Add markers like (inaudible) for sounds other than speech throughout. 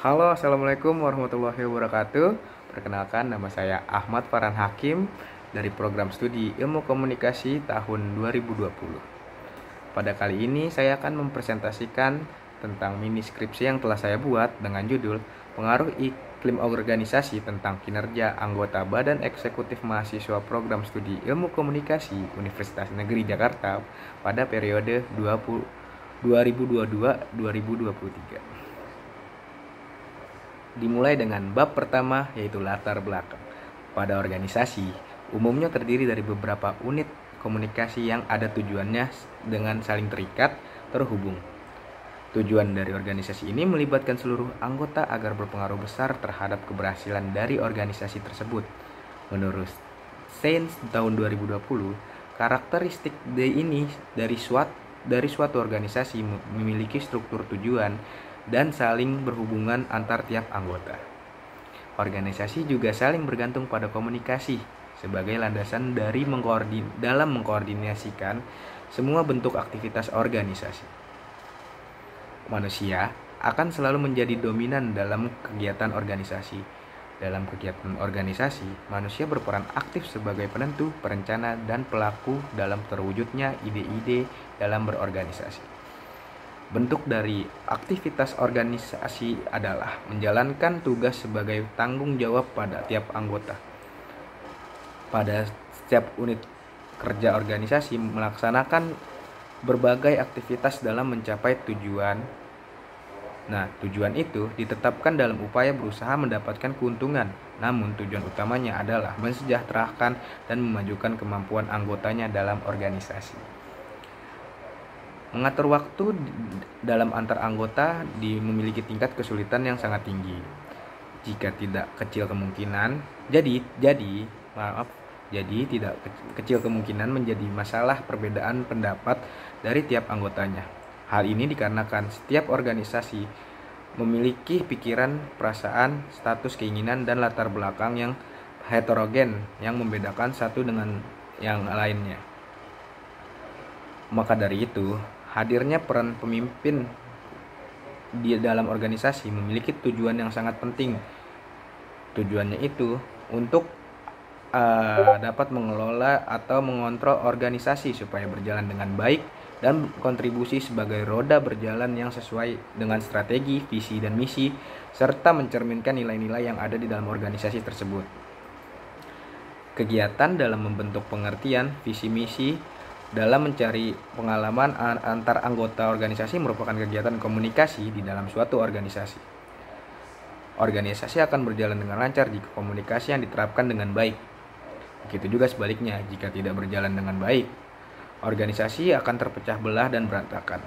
Halo, Assalamualaikum warahmatullahi wabarakatuh. Perkenalkan, nama saya Ahmad Farhan Hakim Dari program studi Ilmu Komunikasi tahun 2020 Pada kali ini saya akan mempresentasikan tentang mini skripsi yang telah saya buat dengan judul Pengaruh iklim organisasi tentang kinerja anggota Badan Eksekutif Mahasiswa Program Studi Ilmu Komunikasi Universitas Negeri Jakarta pada periode 2022-2023 dimulai dengan bab pertama yaitu latar belakang. Pada organisasi, umumnya terdiri dari beberapa unit komunikasi yang ada tujuannya dengan saling terikat, terhubung. Tujuan dari organisasi ini melibatkan seluruh anggota agar berpengaruh besar terhadap keberhasilan dari organisasi tersebut. Menurut Sains tahun 2020, karakteristik D ini dari suatu dari suatu organisasi memiliki struktur tujuan dan saling berhubungan antar tiap anggota. Organisasi juga saling bergantung pada komunikasi sebagai landasan dari mengkoordin dalam mengkoordinasikan semua bentuk aktivitas organisasi. Manusia akan selalu menjadi dominan dalam kegiatan organisasi. Dalam kegiatan organisasi, manusia berperan aktif sebagai penentu, perencana, dan pelaku dalam terwujudnya ide-ide dalam berorganisasi. Bentuk dari aktivitas organisasi adalah menjalankan tugas sebagai tanggung jawab pada tiap anggota. Pada setiap unit kerja organisasi melaksanakan berbagai aktivitas dalam mencapai tujuan. Nah, tujuan itu ditetapkan dalam upaya berusaha mendapatkan keuntungan. Namun, tujuan utamanya adalah mensejahterakan dan memajukan kemampuan anggotanya dalam organisasi. Mengatur waktu dalam antar anggota di memiliki tingkat kesulitan yang sangat tinggi. Jika tidak kecil kemungkinan, jadi jadi maaf, jadi tidak kecil kemungkinan menjadi masalah perbedaan pendapat dari tiap anggotanya. Hal ini dikarenakan setiap organisasi memiliki pikiran, perasaan, status keinginan dan latar belakang yang heterogen yang membedakan satu dengan yang lainnya. Maka dari itu, hadirnya peran pemimpin di dalam organisasi memiliki tujuan yang sangat penting. Tujuannya itu untuk uh, dapat mengelola atau mengontrol organisasi supaya berjalan dengan baik dan kontribusi sebagai roda berjalan yang sesuai dengan strategi, visi, dan misi, serta mencerminkan nilai-nilai yang ada di dalam organisasi tersebut. Kegiatan dalam membentuk pengertian, visi misi, dalam mencari pengalaman antar anggota organisasi merupakan kegiatan komunikasi di dalam suatu organisasi. Organisasi akan berjalan dengan lancar jika komunikasi yang diterapkan dengan baik. Begitu juga sebaliknya, jika tidak berjalan dengan baik, organisasi akan terpecah belah dan berantakan.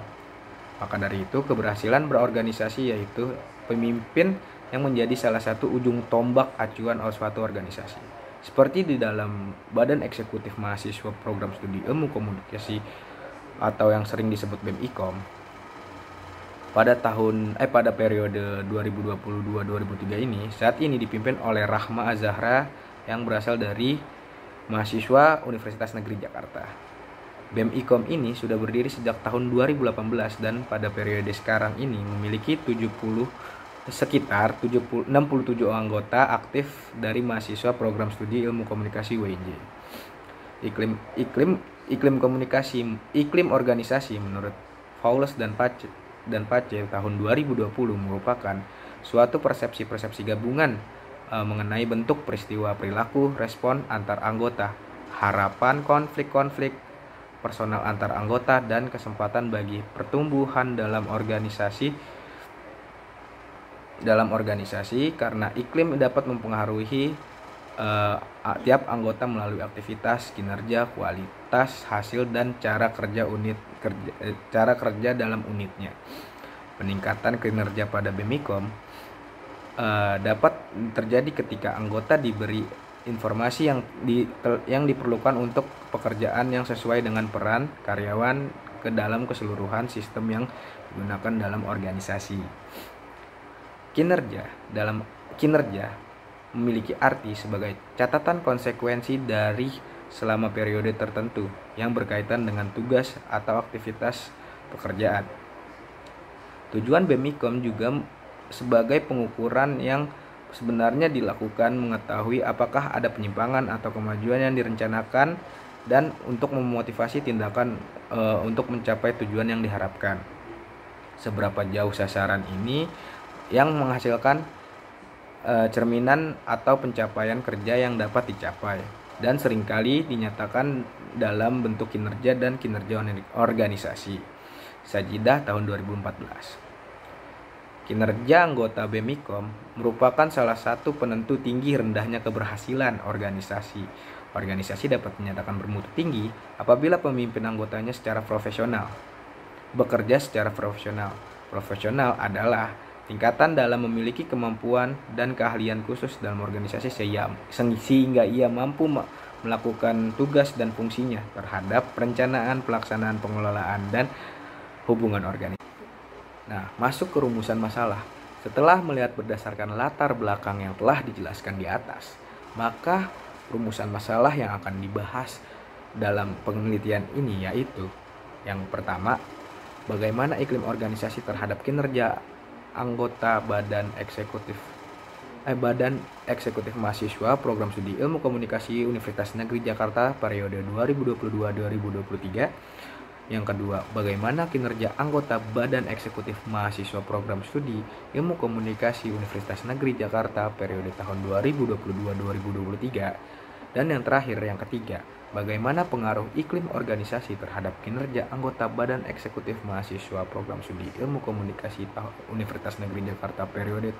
Maka dari itu, keberhasilan berorganisasi yaitu pemimpin yang menjadi salah satu ujung tombak acuan suatu organisasi. Seperti di dalam Badan Eksekutif Mahasiswa Program Studi Ilmu Komunikasi atau yang sering disebut BEM IKOM. Pada tahun eh pada periode 2022-2003 ini, saat ini dipimpin oleh Rahma Azahra yang berasal dari mahasiswa Universitas Negeri Jakarta. BEM IKOM ini sudah berdiri sejak tahun 2018 dan pada periode sekarang ini memiliki 70 sekitar 70, 67 anggota aktif dari mahasiswa program studi ilmu komunikasi WIJ. Iklim iklim iklim komunikasi iklim organisasi menurut Fowles dan Pace dan Pace tahun 2020 merupakan suatu persepsi-persepsi gabungan e, mengenai bentuk peristiwa perilaku respon antar anggota, harapan konflik-konflik personal antar anggota dan kesempatan bagi pertumbuhan dalam organisasi dalam organisasi karena iklim dapat mempengaruhi uh, tiap anggota melalui aktivitas, kinerja, kualitas, hasil dan cara kerja unit kerja eh, cara kerja dalam unitnya. Peningkatan kinerja pada Bemikom uh, dapat terjadi ketika anggota diberi informasi yang di yang diperlukan untuk pekerjaan yang sesuai dengan peran karyawan ke dalam keseluruhan sistem yang digunakan dalam organisasi. Kinerja dalam kinerja memiliki arti sebagai catatan konsekuensi dari selama periode tertentu yang berkaitan dengan tugas atau aktivitas pekerjaan. Tujuan BEMIKOM juga sebagai pengukuran yang sebenarnya dilakukan mengetahui apakah ada penyimpangan atau kemajuan yang direncanakan dan untuk memotivasi tindakan e, untuk mencapai tujuan yang diharapkan. Seberapa jauh sasaran ini yang menghasilkan e, cerminan atau pencapaian kerja yang dapat dicapai dan sering kali dinyatakan dalam bentuk kinerja dan kinerja organisasi. Sajidah tahun 2014. Kinerja anggota BEMIKOM merupakan salah satu penentu tinggi rendahnya keberhasilan organisasi. Organisasi dapat menyatakan bermutu tinggi apabila pemimpin anggotanya secara profesional. Bekerja secara profesional. Profesional adalah tingkatan dalam memiliki kemampuan dan keahlian khusus dalam organisasi sehingga ia mampu melakukan tugas dan fungsinya terhadap perencanaan, pelaksanaan, pengelolaan, dan hubungan organisasi. Nah, masuk ke rumusan masalah. Setelah melihat berdasarkan latar belakang yang telah dijelaskan di atas, maka rumusan masalah yang akan dibahas dalam penelitian ini yaitu yang pertama, bagaimana iklim organisasi terhadap kinerja anggota Badan Eksekutif eh, Badan Eksekutif Mahasiswa Program Studi Ilmu Komunikasi Universitas Negeri Jakarta periode 2022-2023. Yang kedua, bagaimana kinerja anggota Badan Eksekutif Mahasiswa Program Studi Ilmu Komunikasi Universitas Negeri Jakarta periode tahun 2022-2023. Dan yang terakhir, yang ketiga, Bagaimana pengaruh iklim organisasi terhadap kinerja anggota Badan Eksekutif Mahasiswa Program Studi Ilmu Komunikasi Universitas Negeri Jakarta periode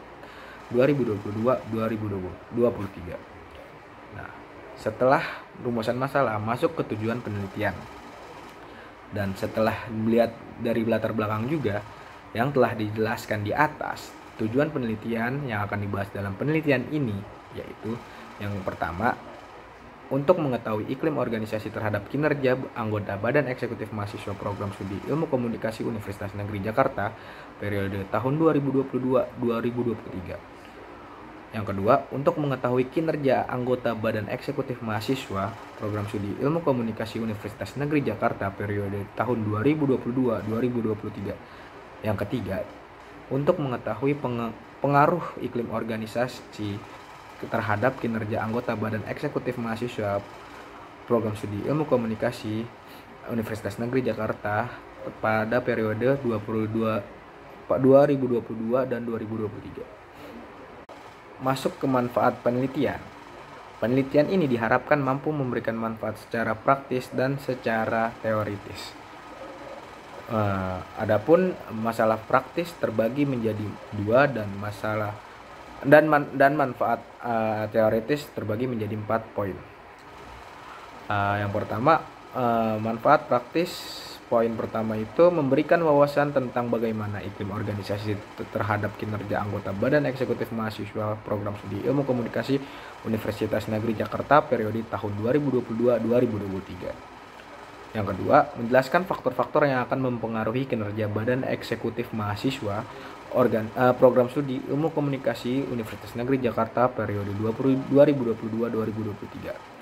2022-2023. Nah, setelah rumusan masalah masuk ke tujuan penelitian. Dan setelah melihat dari latar belakang juga yang telah dijelaskan di atas, tujuan penelitian yang akan dibahas dalam penelitian ini yaitu yang pertama untuk mengetahui iklim organisasi terhadap kinerja anggota Badan Eksekutif Mahasiswa Program Studi Ilmu Komunikasi Universitas Negeri Jakarta periode tahun 2022-2023. Yang kedua, untuk mengetahui kinerja anggota Badan Eksekutif Mahasiswa Program Studi Ilmu Komunikasi Universitas Negeri Jakarta periode tahun 2022-2023. Yang ketiga, untuk mengetahui pengaruh iklim organisasi terhadap kinerja anggota Badan Eksekutif Mahasiswa Program Studi Ilmu Komunikasi Universitas Negeri Jakarta pada periode 22 2022 dan 2023. Masuk ke manfaat penelitian. Penelitian ini diharapkan mampu memberikan manfaat secara praktis dan secara teoritis. Uh, adapun masalah praktis terbagi menjadi dua dan masalah dan man, dan manfaat uh, teoritis terbagi menjadi empat poin. Uh, yang pertama uh, manfaat praktis poin pertama itu memberikan wawasan tentang bagaimana iklim organisasi terhadap kinerja anggota Badan Eksekutif Mahasiswa Program Studi Ilmu Komunikasi Universitas Negeri Jakarta periode tahun 2022-2023. Yang kedua, menjelaskan faktor-faktor yang akan mempengaruhi kinerja Badan Eksekutif Mahasiswa organ uh, program studi Ilmu Komunikasi Universitas Negeri Jakarta periode 2022-2023.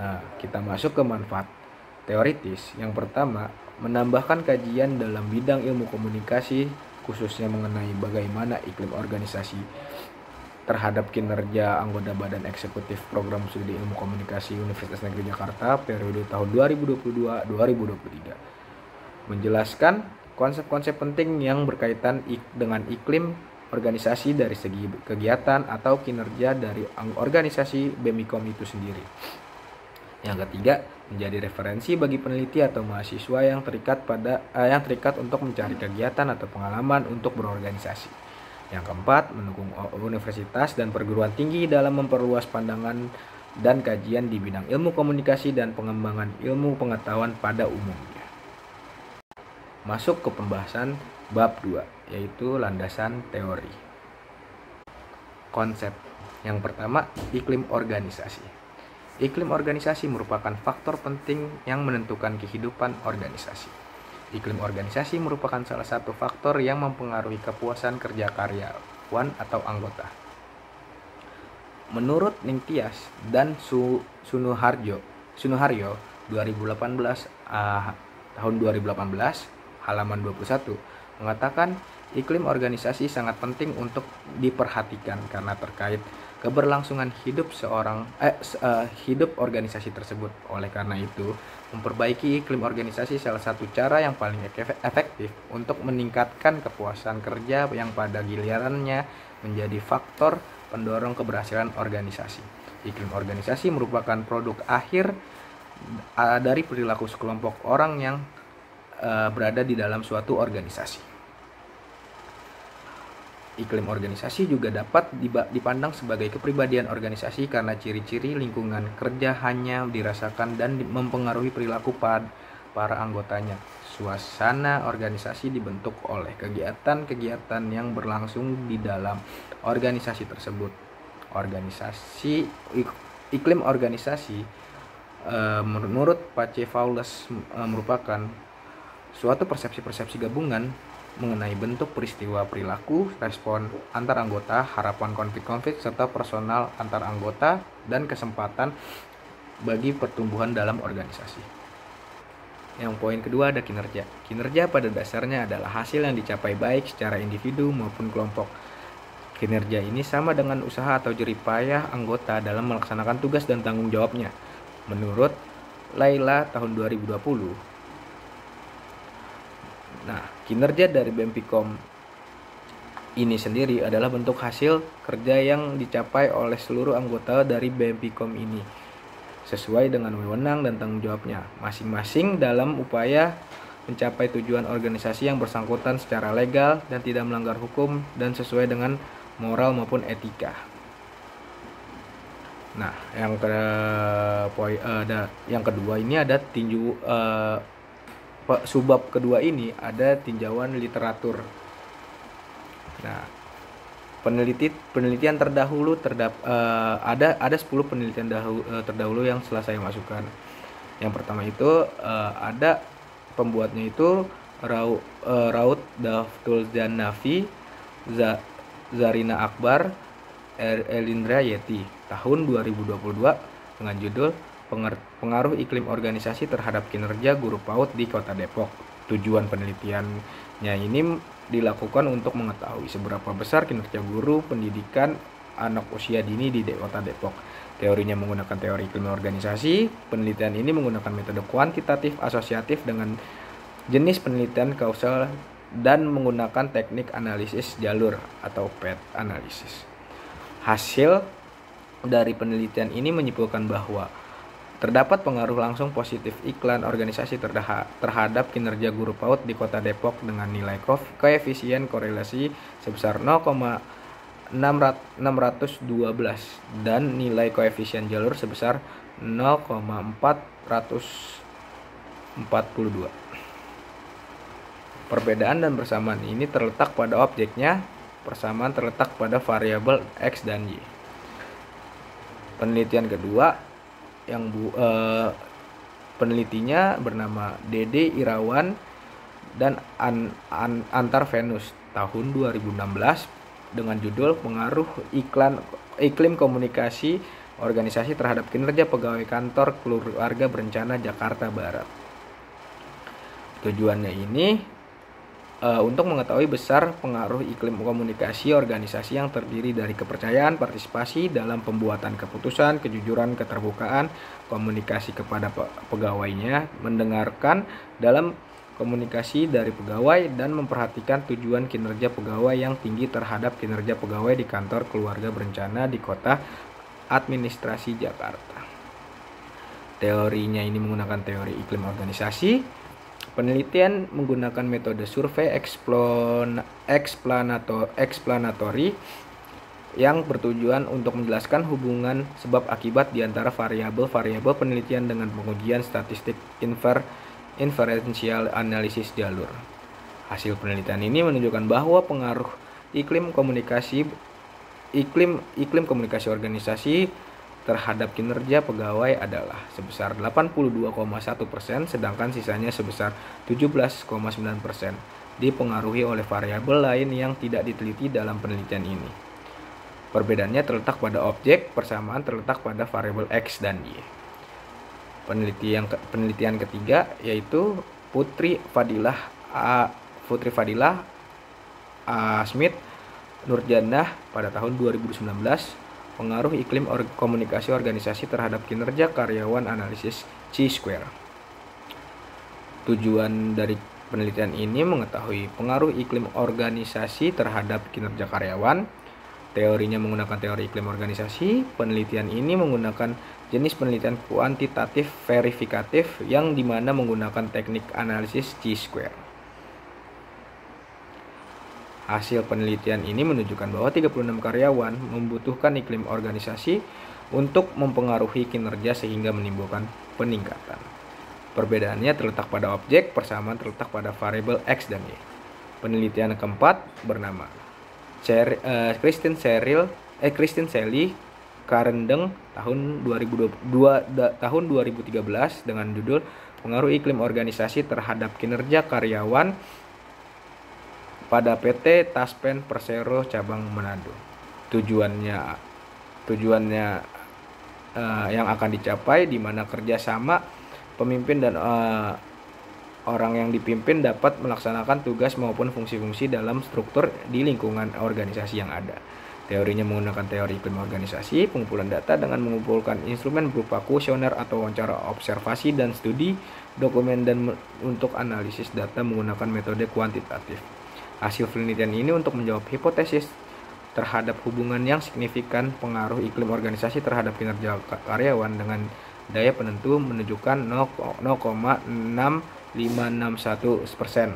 Nah, kita masuk ke manfaat teoritis. Yang pertama, menambahkan kajian dalam bidang ilmu komunikasi khususnya mengenai bagaimana iklim organisasi terhadap kinerja anggota Badan Eksekutif Program Studi Ilmu Komunikasi Universitas Negeri Jakarta periode tahun 2022-2023. Menjelaskan konsep-konsep penting yang berkaitan dengan iklim organisasi dari segi kegiatan atau kinerja dari organisasi BEMIKOM itu sendiri. Yang ketiga, menjadi referensi bagi peneliti atau mahasiswa yang terikat pada eh, yang terikat untuk mencari kegiatan atau pengalaman untuk berorganisasi. Yang keempat, mendukung universitas dan perguruan tinggi dalam memperluas pandangan dan kajian di bidang ilmu komunikasi dan pengembangan ilmu pengetahuan pada umumnya masuk ke pembahasan bab 2 yaitu landasan teori. Konsep yang pertama iklim organisasi. Iklim organisasi merupakan faktor penting yang menentukan kehidupan organisasi. Iklim organisasi merupakan salah satu faktor yang mempengaruhi kepuasan kerja karyawan atau anggota. Menurut Ningtyas dan Su Sunuharjo, Sunuharyo 2018 uh, tahun 2018 halaman 21 mengatakan iklim organisasi sangat penting untuk diperhatikan karena terkait keberlangsungan hidup seorang eh, uh, hidup organisasi tersebut. Oleh karena itu, memperbaiki iklim organisasi salah satu cara yang paling efektif untuk meningkatkan kepuasan kerja yang pada gilirannya menjadi faktor pendorong keberhasilan organisasi. Iklim organisasi merupakan produk akhir dari perilaku sekelompok orang yang uh, berada di dalam suatu organisasi iklim organisasi juga dapat dipandang sebagai kepribadian organisasi karena ciri-ciri lingkungan kerja hanya dirasakan dan mempengaruhi perilaku para anggotanya. Suasana organisasi dibentuk oleh kegiatan-kegiatan yang berlangsung di dalam organisasi tersebut. Organisasi iklim organisasi e, menurut Pace Fowles e, merupakan suatu persepsi-persepsi gabungan mengenai bentuk peristiwa perilaku, respon antar anggota, harapan konflik-konflik, serta personal antar anggota, dan kesempatan bagi pertumbuhan dalam organisasi. Yang poin kedua ada kinerja. Kinerja pada dasarnya adalah hasil yang dicapai baik secara individu maupun kelompok. Kinerja ini sama dengan usaha atau jeripayah anggota dalam melaksanakan tugas dan tanggung jawabnya. Menurut Laila tahun 2020, Nah, kinerja dari BEMPIKOM ini sendiri adalah bentuk hasil kerja yang dicapai oleh seluruh anggota dari BEMPIKOM ini sesuai dengan wewenang dan tanggung jawabnya masing-masing dalam upaya mencapai tujuan organisasi yang bersangkutan secara legal dan tidak melanggar hukum dan sesuai dengan moral maupun etika. Nah, yang ke uh, ada yang kedua ini ada tinju uh, subab kedua ini ada tinjauan literatur. Nah, peneliti penelitian terdahulu terdap uh, ada ada 10 penelitian dahulu, uh, terdahulu yang setelah saya masukkan. Yang pertama itu uh, ada pembuatnya itu Raut uh, Raut Daftul Zanafi Za, Zarina Akbar er, Elindra Yeti tahun 2022 dengan judul pengaruh iklim organisasi terhadap kinerja guru PAUD di Kota Depok. Tujuan penelitiannya ini dilakukan untuk mengetahui seberapa besar kinerja guru pendidikan anak usia dini di Kota Depok. Teorinya menggunakan teori iklim organisasi. Penelitian ini menggunakan metode kuantitatif asosiatif dengan jenis penelitian kausal dan menggunakan teknik analisis jalur atau PET analisis. Hasil dari penelitian ini menyimpulkan bahwa Terdapat pengaruh langsung positif iklan organisasi terhadap kinerja guru PAUD di Kota Depok dengan nilai koefisien korelasi sebesar 0,612 dan nilai koefisien jalur sebesar 0,442. Perbedaan dan persamaan ini terletak pada objeknya, persamaan terletak pada variabel X dan Y. Penelitian kedua yang bu, uh, penelitinya bernama Dede Irawan dan An, An, Antar Venus tahun 2016 dengan judul pengaruh iklan iklim komunikasi organisasi terhadap kinerja pegawai kantor keluarga berencana Jakarta Barat. Tujuannya ini uh, untuk mengetahui besar pengaruh iklim komunikasi organisasi yang terdiri dari kepercayaan, partisipasi dalam pembuatan keputusan, kejujuran, keterbukaan, komunikasi kepada pegawainya, mendengarkan dalam komunikasi dari pegawai dan memperhatikan tujuan kinerja pegawai yang tinggi terhadap kinerja pegawai di kantor keluarga berencana di kota administrasi Jakarta. Teorinya ini menggunakan teori iklim organisasi, Penelitian menggunakan metode survei eksplanatori yang bertujuan untuk menjelaskan hubungan sebab akibat di antara variabel-variabel penelitian dengan pengujian statistik infer inferensial analisis jalur. Hasil penelitian ini menunjukkan bahwa pengaruh iklim komunikasi iklim iklim komunikasi organisasi terhadap kinerja pegawai adalah sebesar 82,1 persen, sedangkan sisanya sebesar 17,9 persen dipengaruhi oleh variabel lain yang tidak diteliti dalam penelitian ini. Perbedaannya terletak pada objek, persamaan terletak pada variabel X dan Y. Penelitian penelitian ketiga yaitu Putri Fadilah A, Putri Fadilah A. Smith, Nurjannah pada tahun 2019 pengaruh iklim or komunikasi organisasi terhadap kinerja karyawan analisis C-square. Tujuan dari penelitian ini mengetahui pengaruh iklim organisasi terhadap kinerja karyawan. Teorinya menggunakan teori iklim organisasi. Penelitian ini menggunakan jenis penelitian kuantitatif verifikatif yang di mana menggunakan teknik analisis C-square. Hasil penelitian ini menunjukkan bahwa 36 karyawan membutuhkan iklim organisasi untuk mempengaruhi kinerja sehingga menimbulkan peningkatan. Perbedaannya terletak pada objek, persamaan terletak pada variabel X dan Y. Penelitian keempat bernama Cher, uh, Christine Cheryl eh Christine Sally Karendeng tahun 2022 da, tahun 2013 dengan judul Pengaruh Iklim Organisasi Terhadap Kinerja Karyawan pada PT Taspen Persero cabang Manado. Tujuannya tujuannya uh, yang akan dicapai di mana kerjasama pemimpin dan uh, orang yang dipimpin dapat melaksanakan tugas maupun fungsi-fungsi dalam struktur di lingkungan organisasi yang ada. Teorinya menggunakan teori iklim organisasi, pengumpulan data dengan mengumpulkan instrumen berupa kuesioner atau wawancara observasi dan studi dokumen dan untuk analisis data menggunakan metode kuantitatif. Hasil penelitian ini untuk menjawab hipotesis terhadap hubungan yang signifikan pengaruh iklim organisasi terhadap kinerja karyawan dengan daya penentu menunjukkan 0,6561 persen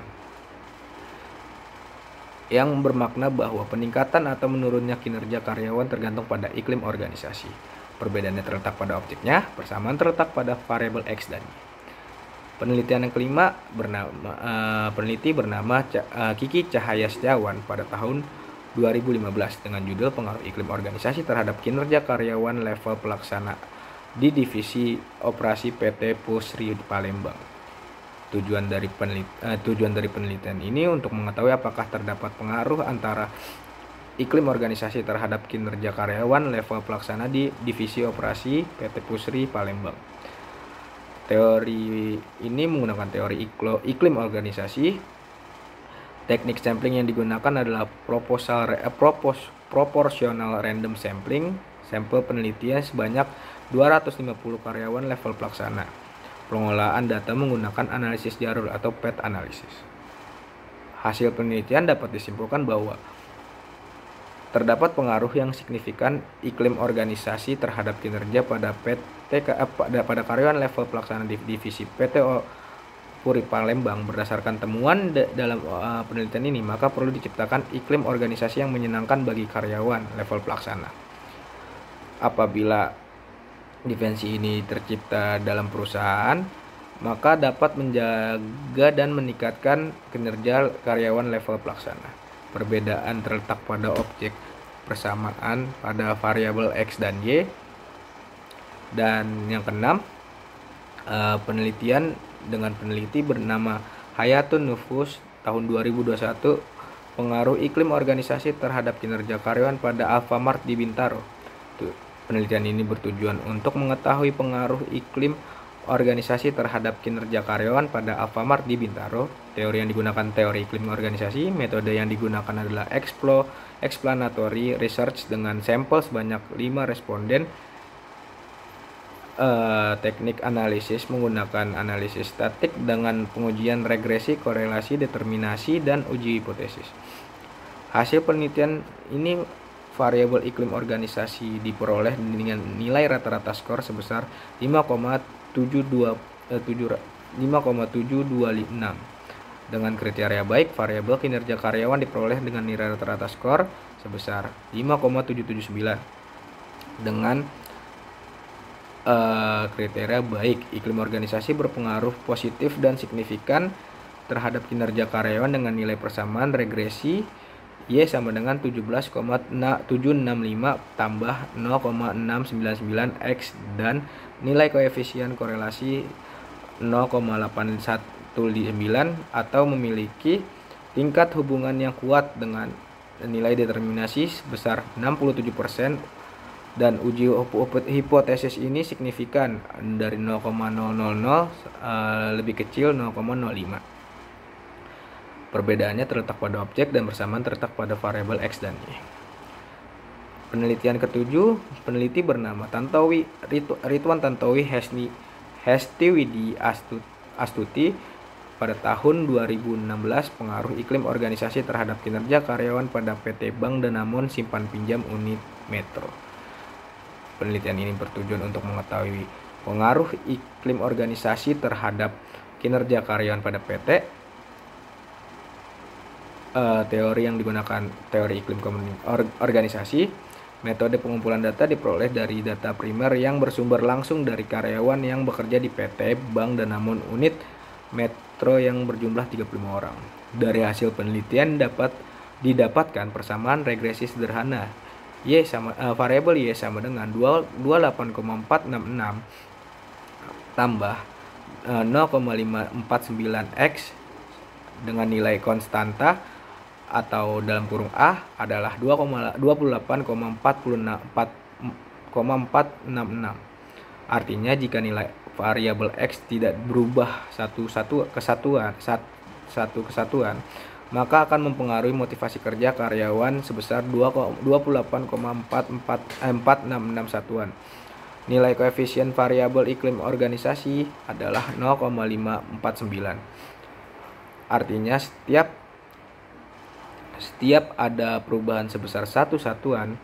yang bermakna bahwa peningkatan atau menurunnya kinerja karyawan tergantung pada iklim organisasi. Perbedaannya terletak pada objeknya, persamaan terletak pada variabel X dan Y. Penelitian yang kelima bernama uh, peneliti bernama uh, Kiki Cahaya Setiawan pada tahun 2015 dengan judul Pengaruh Iklim Organisasi terhadap Kinerja Karyawan Level Pelaksana di Divisi Operasi PT Pusri Palembang. Tujuan dari penelit, uh, tujuan dari penelitian ini untuk mengetahui apakah terdapat pengaruh antara iklim organisasi terhadap kinerja karyawan level pelaksana di Divisi Operasi PT Pusri Palembang. Teori ini menggunakan teori iklim organisasi. Teknik sampling yang digunakan adalah proposal eh, propos, proporsional random sampling. Sampel penelitian sebanyak 250 karyawan level pelaksana. Pengolahan data menggunakan analisis jalur atau PET analisis. Hasil penelitian dapat disimpulkan bahwa terdapat pengaruh yang signifikan iklim organisasi terhadap kinerja pada PT eh, pada, pada karyawan level pelaksana divisi PT Puri Palembang berdasarkan temuan dalam uh, penelitian ini maka perlu diciptakan iklim organisasi yang menyenangkan bagi karyawan level pelaksana. Apabila defensi ini tercipta dalam perusahaan, maka dapat menjaga dan meningkatkan kinerja karyawan level pelaksana. Perbedaan terletak pada objek persamaan pada variabel x dan y. Dan yang keenam, uh, penelitian dengan peneliti bernama Hayatun Nufus tahun 2021 pengaruh iklim organisasi terhadap kinerja karyawan pada Alfamart di Bintaro. Penelitian ini bertujuan untuk mengetahui pengaruh iklim organisasi terhadap kinerja karyawan pada Alfamart di Bintaro. Teori yang digunakan teori iklim organisasi, metode yang digunakan adalah explo, explanatory research dengan sampel sebanyak 5 responden. Uh, teknik analisis menggunakan analisis statik dengan pengujian regresi, korelasi, determinasi, dan uji hipotesis. Hasil penelitian ini variabel iklim organisasi diperoleh dengan nilai rata-rata skor sebesar 5,7 5,726 eh, dengan kriteria baik variabel kinerja karyawan diperoleh dengan nilai rata-rata skor sebesar 5,779 dengan uh, kriteria baik iklim organisasi berpengaruh positif dan signifikan terhadap kinerja karyawan dengan nilai persamaan regresi Y sama dengan 17,765 tambah 0,699 X dan nilai koefisien korelasi 0,819 atau memiliki tingkat hubungan yang kuat dengan nilai determinasi sebesar 67% dan uji hipotesis ini signifikan dari 0,000 uh, lebih kecil 0,05. Perbedaannya terletak pada objek dan bersamaan terletak pada variabel X dan Y. Penelitian ketujuh, peneliti bernama Tantowi Ridwan Tantowi Hesni Hestiwidi Astuti pada tahun 2016 pengaruh iklim organisasi terhadap kinerja karyawan pada PT Bank Danamon Simpan Pinjam Unit Metro. Penelitian ini bertujuan untuk mengetahui pengaruh iklim organisasi terhadap kinerja karyawan pada PT. Eh, teori yang digunakan teori iklim organisasi Metode pengumpulan data diperoleh dari data primer yang bersumber langsung dari karyawan yang bekerja di PT, bank, dan namun unit metro yang berjumlah 35 orang. Dari hasil penelitian dapat didapatkan persamaan regresi sederhana. Y sama uh, variabel Y sama dengan 28,466 tambah uh, 0,549x dengan nilai konstanta atau dalam kurung A adalah 28,466. Artinya jika nilai variabel X tidak berubah satu satu kesatuan satu kesatuan maka akan mempengaruhi motivasi kerja karyawan sebesar 28,446 satuan. Nilai koefisien variabel iklim organisasi adalah 0,549. Artinya setiap setiap ada perubahan sebesar satu satuan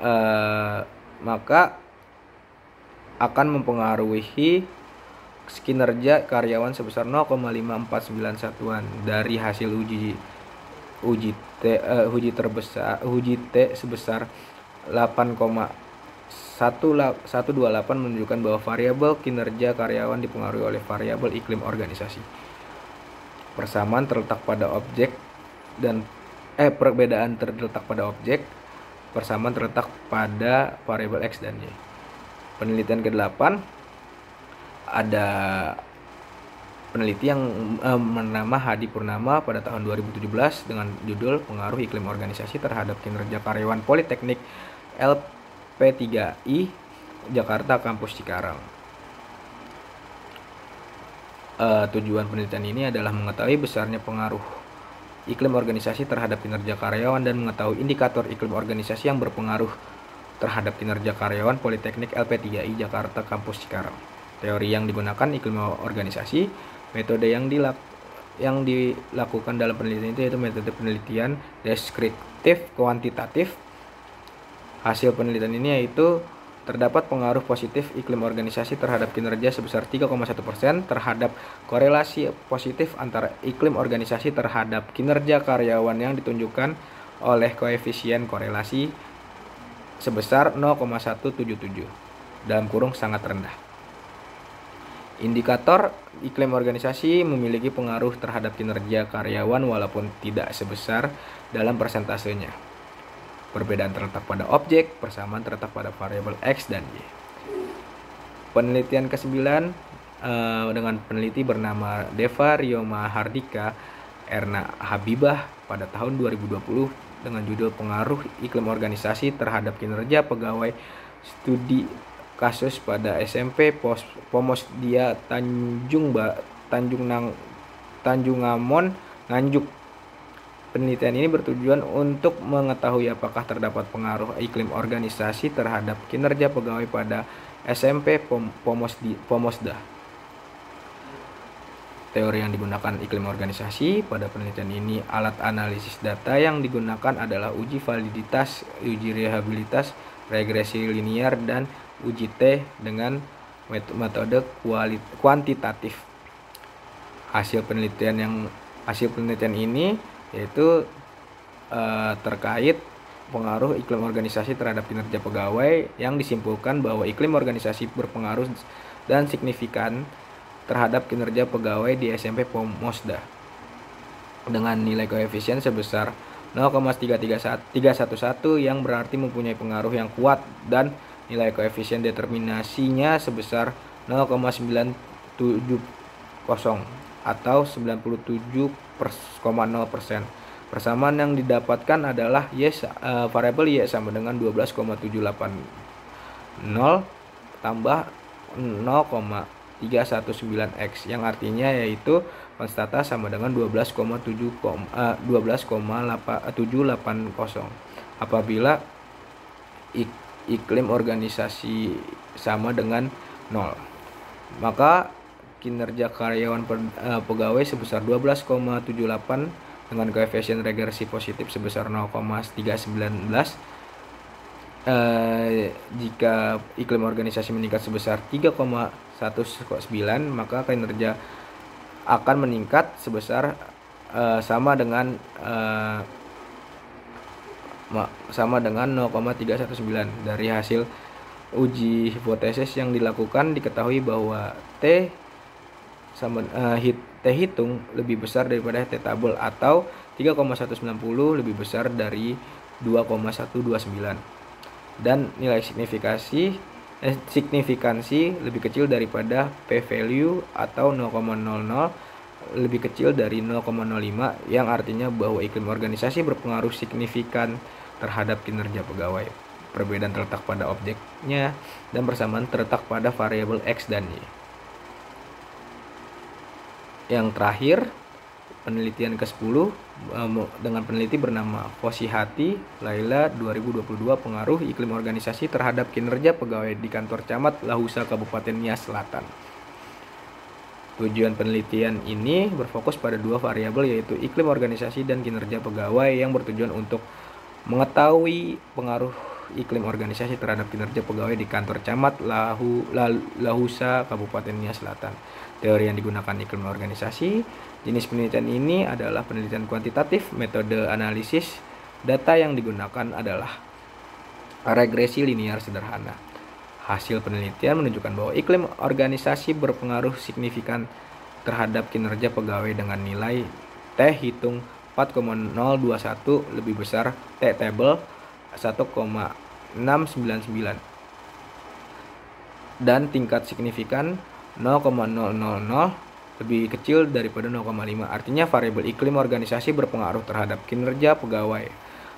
eh, maka akan mempengaruhi kinerja karyawan sebesar 0,549 satuan dari hasil uji uji T uh, uji terbesar uji T sebesar 8,128 menunjukkan bahwa variabel kinerja karyawan dipengaruhi oleh variabel iklim organisasi. Persamaan terletak pada objek dan eh perbedaan terletak pada objek, persamaan terletak pada variabel x dan y. Penelitian ke-8 ada peneliti yang eh, bernama Hadi Purnama pada tahun 2017 dengan judul Pengaruh Iklim Organisasi Terhadap Kinerja Karyawan Politeknik LP3I Jakarta Kampus Cikarang. Uh, tujuan penelitian ini adalah mengetahui besarnya pengaruh iklim organisasi terhadap kinerja karyawan dan mengetahui indikator iklim organisasi yang berpengaruh terhadap kinerja karyawan Politeknik LP3I Jakarta Kampus Cikarang. Teori yang digunakan iklim organisasi, metode yang dilak yang dilakukan dalam penelitian itu yaitu metode penelitian deskriptif kuantitatif. Hasil penelitian ini yaitu terdapat pengaruh positif iklim organisasi terhadap kinerja sebesar 3,1% terhadap korelasi positif antara iklim organisasi terhadap kinerja karyawan yang ditunjukkan oleh koefisien korelasi sebesar 0,177 dalam kurung sangat rendah. Indikator iklim organisasi memiliki pengaruh terhadap kinerja karyawan walaupun tidak sebesar dalam persentasenya. Perbedaan terletak pada objek, persamaan terletak pada variabel X dan Y. Penelitian ke-9 uh, dengan peneliti bernama Deva Rioma Hardika Erna Habibah pada tahun 2020 dengan judul Pengaruh Iklim Organisasi Terhadap Kinerja Pegawai Studi Kasus pada SMP Pos, Pomosdia Tanjung ba, Tanjung Nang Tanjungamon Nganjuk Penelitian ini bertujuan untuk mengetahui apakah terdapat pengaruh iklim organisasi terhadap kinerja pegawai pada SMP Pomosda. Teori yang digunakan iklim organisasi pada penelitian ini alat analisis data yang digunakan adalah uji validitas, uji rehabilitas, regresi linear dan uji T dengan metode kuantitatif. Hasil penelitian yang hasil penelitian ini yaitu uh, terkait pengaruh iklim organisasi terhadap kinerja pegawai yang disimpulkan bahwa iklim organisasi berpengaruh dan signifikan terhadap kinerja pegawai di SMP Pomosda dengan nilai koefisien sebesar 0,311 yang berarti mempunyai pengaruh yang kuat dan nilai koefisien determinasinya sebesar 0,970 atau 97,0%. Persamaan yang didapatkan adalah y uh, variabel y sama dengan 12,780 tambah 0,319x yang artinya yaitu konstata sama dengan 12,7 uh, 12,780 apabila ik, iklim organisasi sama dengan 0 maka kinerja karyawan per, uh, pegawai sebesar 12,78 dengan koefisien regresi positif sebesar 0,319 Uh, jika iklim organisasi meningkat sebesar 3,19 maka kinerja akan meningkat sebesar uh, sama dengan uh, sama dengan 0,319 dari hasil uji hipotesis yang dilakukan diketahui bahwa T sama uh, hit, T hitung lebih besar daripada T tabel atau 3,190 lebih besar dari 2,129 dan nilai signifikasi eh, signifikansi lebih kecil daripada p value atau 0,00 lebih kecil dari 0,05 yang artinya bahwa iklim organisasi berpengaruh signifikan terhadap kinerja pegawai. Perbedaan terletak pada objeknya dan persamaan terletak pada variabel x dan y. Yang terakhir, penelitian ke-10 dengan peneliti bernama Hati Laila 2022 pengaruh iklim organisasi terhadap kinerja pegawai di kantor camat Lahusa Kabupaten Nias Selatan. Tujuan penelitian ini berfokus pada dua variabel yaitu iklim organisasi dan kinerja pegawai yang bertujuan untuk mengetahui pengaruh iklim organisasi terhadap kinerja pegawai di kantor camat Lahu, Lahusa Kabupaten Nias Selatan. Teori yang digunakan iklim organisasi. Jenis penelitian ini adalah penelitian kuantitatif, metode analisis. Data yang digunakan adalah regresi linear sederhana. Hasil penelitian menunjukkan bahwa iklim organisasi berpengaruh signifikan terhadap kinerja pegawai dengan nilai T hitung 4,021 lebih besar T table 1,699 dan tingkat signifikan 0,000 lebih kecil daripada 0,5. Artinya variabel iklim organisasi berpengaruh terhadap kinerja pegawai.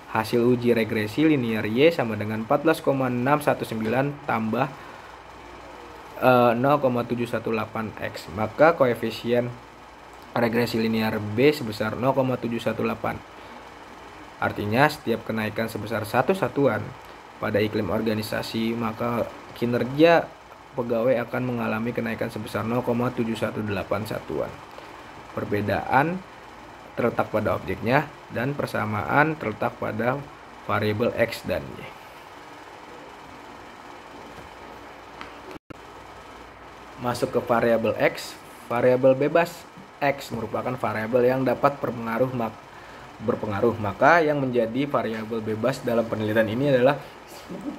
Hasil uji regresi linear Y sama dengan 14,619 tambah uh, eh, 0,718X. Maka koefisien regresi linear B sebesar 0,718. Artinya setiap kenaikan sebesar satu satuan pada iklim organisasi maka kinerja pegawai akan mengalami kenaikan sebesar 0,718 satuan. Perbedaan terletak pada objeknya dan persamaan terletak pada variabel x dan y. Masuk ke variabel x, variabel bebas x merupakan variabel yang dapat berpengaruh mak berpengaruh. Maka yang menjadi variabel bebas dalam penelitian ini adalah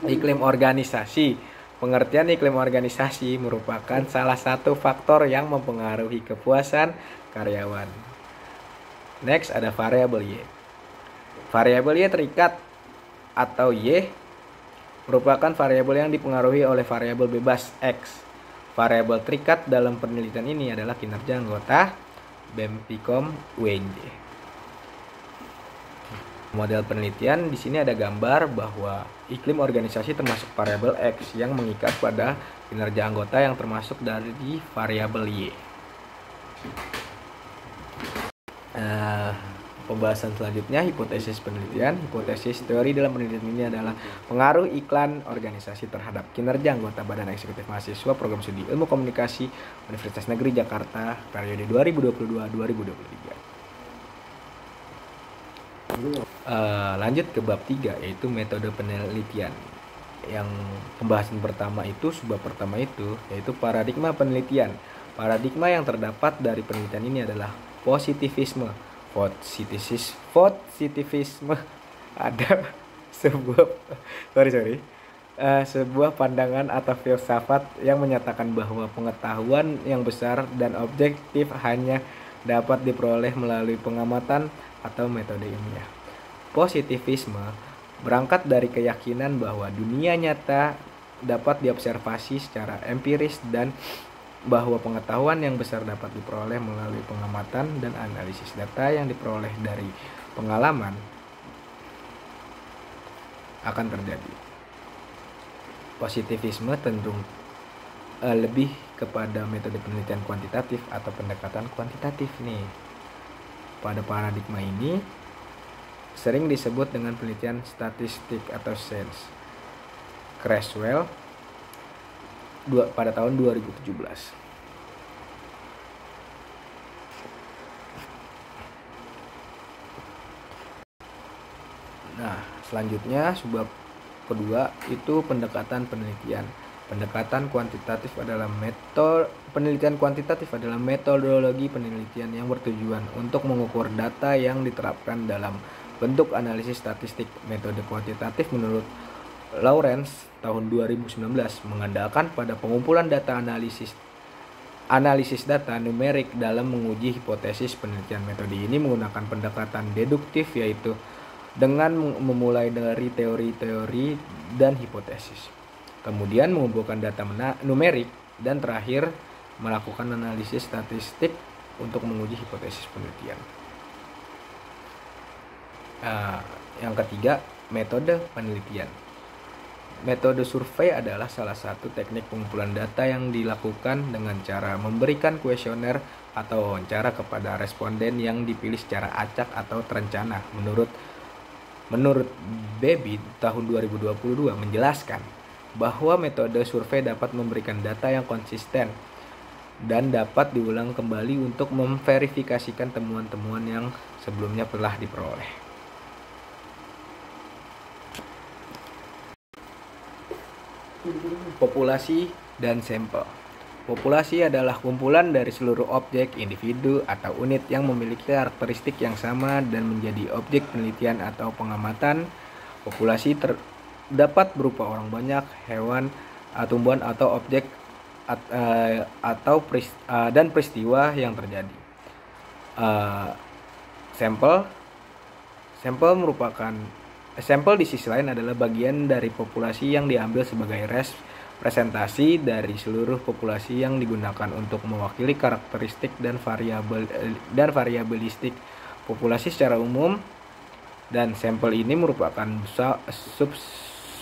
iklim organisasi Pengertian iklim organisasi merupakan salah satu faktor yang mempengaruhi kepuasan karyawan. Next ada variabel Y. Variabel Y terikat atau Y merupakan variabel yang dipengaruhi oleh variabel bebas X. Variabel terikat dalam penelitian ini adalah kinerja anggota BEM PIKOM UNJ. Model penelitian di sini ada gambar bahwa iklim organisasi termasuk variabel X yang mengikat pada kinerja anggota yang termasuk dari variabel Y. Uh, pembahasan selanjutnya hipotesis penelitian. Hipotesis teori dalam penelitian ini adalah pengaruh iklan organisasi terhadap kinerja anggota Badan Eksekutif Mahasiswa Program Studi Ilmu Komunikasi Universitas Negeri Jakarta periode 2022-2023. Uh, lanjut ke bab 3 yaitu metode penelitian. Yang pembahasan pertama itu sebab pertama itu yaitu paradigma penelitian. Paradigma yang terdapat dari penelitian ini adalah positivisme. Positivis, positivisme (laughs) ada sebuah sorry sorry uh, sebuah pandangan atau filsafat yang menyatakan bahwa pengetahuan yang besar dan objektif hanya dapat diperoleh melalui pengamatan atau metode ilmiah. Positivisme berangkat dari keyakinan bahwa dunia nyata dapat diobservasi secara empiris dan bahwa pengetahuan yang besar dapat diperoleh melalui pengamatan dan analisis data yang diperoleh dari pengalaman akan terjadi. Positivisme tentu uh, lebih kepada metode penelitian kuantitatif atau pendekatan kuantitatif nih. Pada paradigma ini sering disebut dengan penelitian statistik atau sains. Creswell pada tahun 2017. Nah, selanjutnya sebab kedua itu pendekatan penelitian. Pendekatan kuantitatif adalah metode penelitian kuantitatif adalah metodologi penelitian yang bertujuan untuk mengukur data yang diterapkan dalam bentuk analisis statistik. Metode kuantitatif menurut Lawrence tahun 2019 mengandalkan pada pengumpulan data analisis analisis data numerik dalam menguji hipotesis penelitian. Metode ini menggunakan pendekatan deduktif yaitu dengan memulai dari teori-teori dan hipotesis. Kemudian mengumpulkan data numerik dan terakhir melakukan analisis statistik untuk menguji hipotesis penelitian. Uh, yang ketiga, metode penelitian. Metode survei adalah salah satu teknik pengumpulan data yang dilakukan dengan cara memberikan kuesioner atau wawancara kepada responden yang dipilih secara acak atau terencana menurut Menurut Baby tahun 2022 menjelaskan bahwa metode survei dapat memberikan data yang konsisten dan dapat diulang kembali untuk memverifikasikan temuan-temuan yang sebelumnya telah diperoleh. Populasi dan sampel. Populasi adalah kumpulan dari seluruh objek, individu, atau unit yang memiliki karakteristik yang sama dan menjadi objek penelitian atau pengamatan. Populasi terdapat berupa orang banyak, hewan, tumbuhan atau objek uh, atau peris, uh, dan peristiwa yang terjadi. Uh, sampel sampel merupakan sampel di sisi lain adalah bagian dari populasi yang diambil sebagai res presentasi dari seluruh populasi yang digunakan untuk mewakili karakteristik dan variabel dan variabilistik populasi secara umum dan sampel ini merupakan sub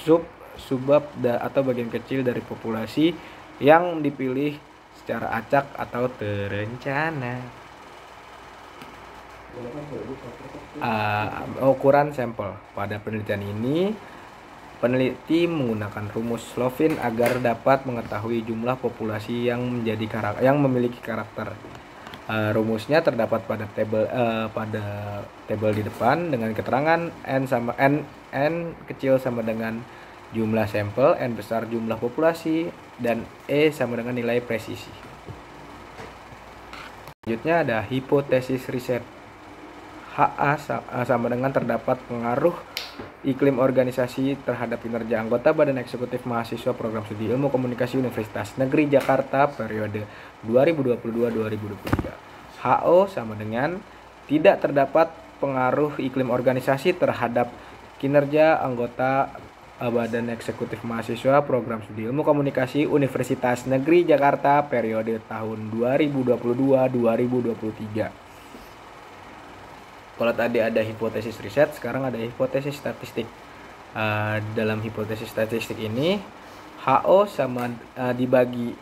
sub subab atau bagian kecil dari populasi yang dipilih secara acak atau terencana. Uh, ukuran sampel pada penelitian ini Peneliti menggunakan rumus Slovin agar dapat mengetahui jumlah populasi yang menjadi karakter yang memiliki karakter. Uh, rumusnya terdapat pada tabel uh, pada tabel di depan dengan keterangan n sama n n kecil sama dengan jumlah sampel, n besar jumlah populasi dan e sama dengan nilai presisi. Selanjutnya ada hipotesis riset. HA sama dengan terdapat pengaruh iklim organisasi terhadap kinerja anggota Badan Eksekutif Mahasiswa Program Studi Ilmu Komunikasi Universitas Negeri Jakarta periode 2022-2023. HO sama dengan tidak terdapat pengaruh iklim organisasi terhadap kinerja anggota Badan Eksekutif Mahasiswa Program Studi Ilmu Komunikasi Universitas Negeri Jakarta periode tahun 2022-2023. Kalau tadi ada hipotesis riset, sekarang ada hipotesis statistik. Uh, dalam hipotesis statistik ini HO sama uh, dibagi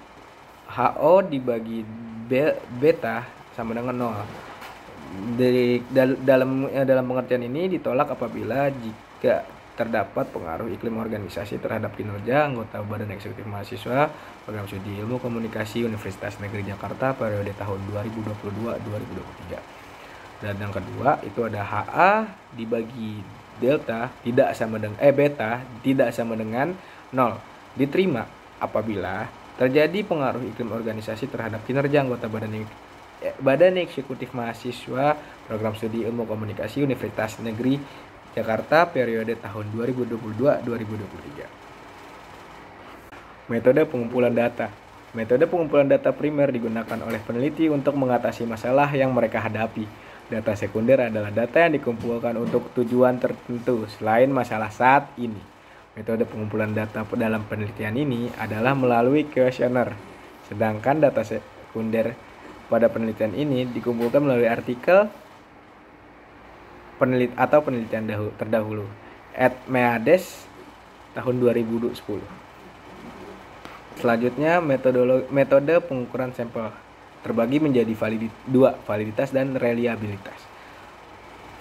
HO dibagi be, beta sama dengan nol. Dari dal, dalam ya, dalam pengertian ini ditolak apabila jika terdapat pengaruh iklim organisasi terhadap kinerja anggota Badan Eksekutif Mahasiswa Program Studi Ilmu Komunikasi Universitas Negeri Jakarta periode tahun 2022-2023 dan yang kedua itu ada HA dibagi delta tidak sama dengan eh beta tidak sama dengan 0 diterima apabila terjadi pengaruh iklim organisasi terhadap kinerja anggota badan eh, badan eksekutif mahasiswa program studi ilmu komunikasi Universitas Negeri Jakarta periode tahun 2022-2023 metode pengumpulan data. Metode pengumpulan data primer digunakan oleh peneliti untuk mengatasi masalah yang mereka hadapi Data sekunder adalah data yang dikumpulkan untuk tujuan tertentu selain masalah saat ini. Metode pengumpulan data dalam penelitian ini adalah melalui kuesioner. Sedangkan data sekunder pada penelitian ini dikumpulkan melalui artikel penelit atau penelitian terdahulu. At Meades tahun 2010. Selanjutnya metode metode pengukuran sampel terbagi menjadi validit, dua validitas dan reliabilitas.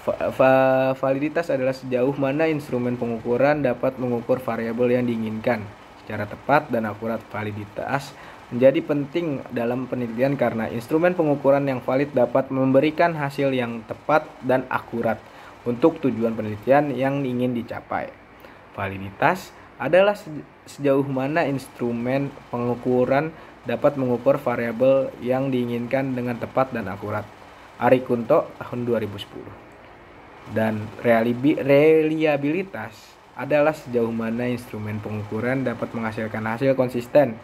Va, va, validitas adalah sejauh mana instrumen pengukuran dapat mengukur variabel yang diinginkan secara tepat dan akurat. Validitas menjadi penting dalam penelitian karena instrumen pengukuran yang valid dapat memberikan hasil yang tepat dan akurat untuk tujuan penelitian yang ingin dicapai. Validitas adalah sejauh mana instrumen pengukuran dapat mengukur variabel yang diinginkan dengan tepat dan akurat. Ari Kunto tahun 2010. Dan reliabilitas adalah sejauh mana instrumen pengukuran dapat menghasilkan hasil konsisten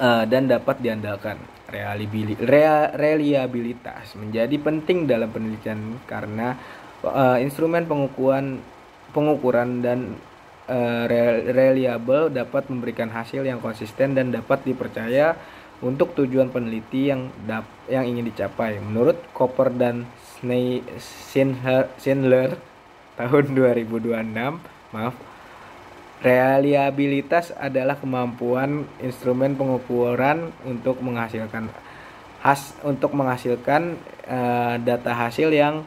uh, dan dapat diandalkan. Reliabilitas menjadi penting dalam penelitian karena uh, instrumen pengukuran pengukuran dan uh, reliable dapat memberikan hasil yang konsisten dan dapat dipercaya untuk tujuan peneliti yang yang ingin dicapai. Menurut Cooper dan Schindler (laughs) tahun 2026, maaf, reliabilitas adalah kemampuan instrumen pengukuran untuk menghasilkan has untuk menghasilkan uh, data hasil yang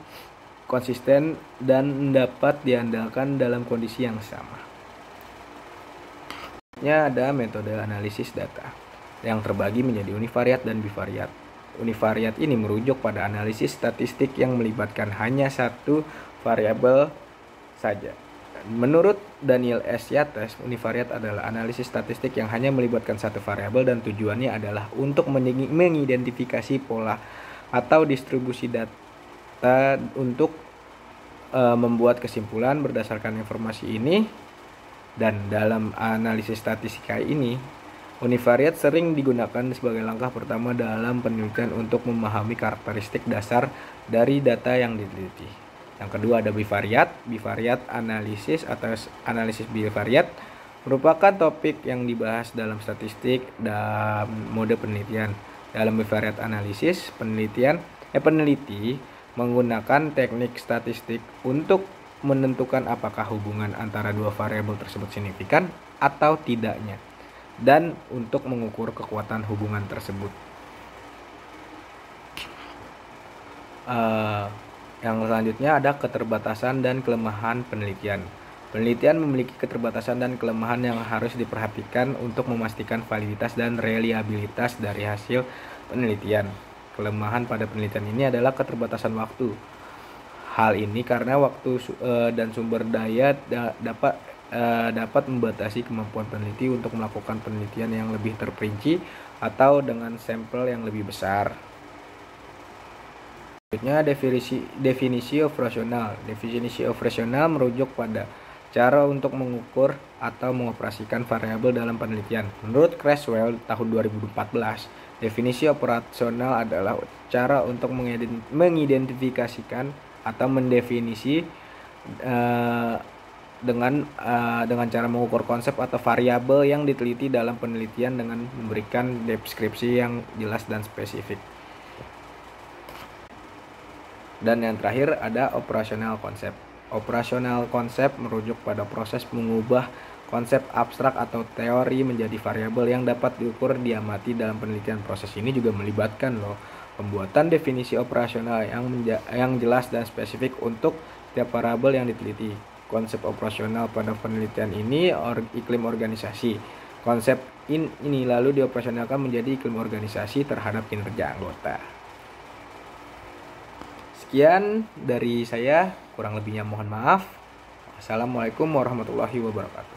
konsisten dan dapat diandalkan dalam kondisi yang sama. Ya, ada metode analisis data yang terbagi menjadi univariat dan bivariat. Univariat ini merujuk pada analisis statistik yang melibatkan hanya satu variabel saja. Menurut Daniel S. Yates, univariat adalah analisis statistik yang hanya melibatkan satu variabel dan tujuannya adalah untuk mengidentifikasi pola atau distribusi data untuk e, membuat kesimpulan berdasarkan informasi ini dan dalam analisis statistika ini, univariat sering digunakan sebagai langkah pertama dalam penelitian untuk memahami karakteristik dasar dari data yang diteliti. Yang kedua ada bivariat. Bivariat analisis atau analisis bivariat merupakan topik yang dibahas dalam statistik dan mode penelitian. Dalam bivariat analisis, penelitian eh peneliti menggunakan teknik statistik untuk menentukan apakah hubungan antara dua variabel tersebut signifikan atau tidaknya dan untuk mengukur kekuatan hubungan tersebut. Uh, yang selanjutnya ada keterbatasan dan kelemahan penelitian. Penelitian memiliki keterbatasan dan kelemahan yang harus diperhatikan untuk memastikan validitas dan reliabilitas dari hasil penelitian. Kelemahan pada penelitian ini adalah keterbatasan waktu hal ini karena waktu uh, dan sumber daya da dapat uh, dapat membatasi kemampuan peneliti untuk melakukan penelitian yang lebih terperinci atau dengan sampel yang lebih besar. Selanjutnya definisi definisi operasional. Definisi operasional merujuk pada cara untuk mengukur atau mengoperasikan variabel dalam penelitian. Menurut Creswell tahun 2014, definisi operasional adalah cara untuk mengidentifikasikan atau mendefinisi uh, dengan uh, dengan cara mengukur konsep atau variabel yang diteliti dalam penelitian dengan memberikan deskripsi yang jelas dan spesifik. Dan yang terakhir ada operasional konsep. Operasional konsep merujuk pada proses mengubah konsep abstrak atau teori menjadi variabel yang dapat diukur diamati dalam penelitian. Proses ini juga melibatkan loh Pembuatan definisi operasional yang yang jelas dan spesifik untuk setiap variabel yang diteliti. Konsep operasional pada penelitian ini or, iklim organisasi. Konsep in, ini lalu dioperasionalkan menjadi iklim organisasi terhadap kinerja anggota. Sekian dari saya, kurang lebihnya mohon maaf. Assalamualaikum warahmatullahi wabarakatuh.